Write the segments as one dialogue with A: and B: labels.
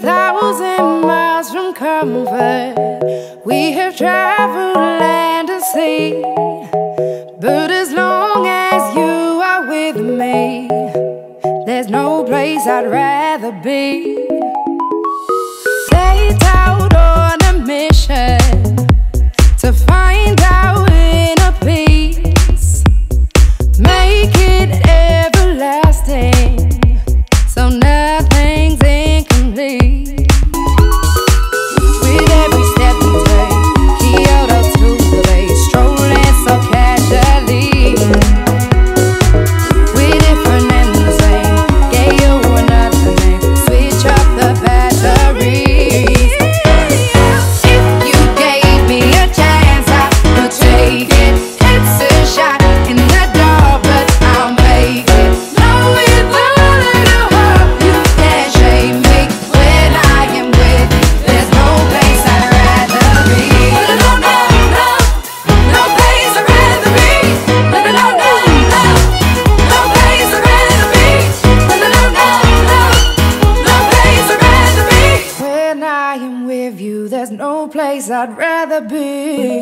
A: thousand miles from comfort. We have traveled land and sea But as long as you are with me There's no place I'd rather be. place I'd rather be.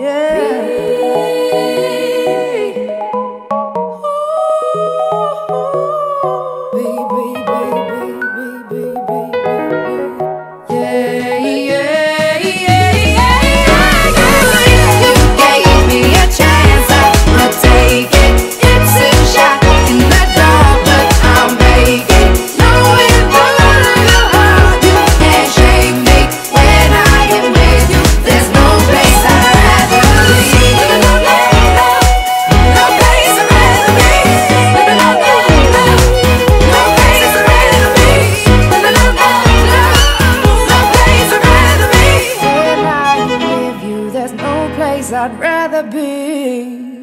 A: Yeah. rather be.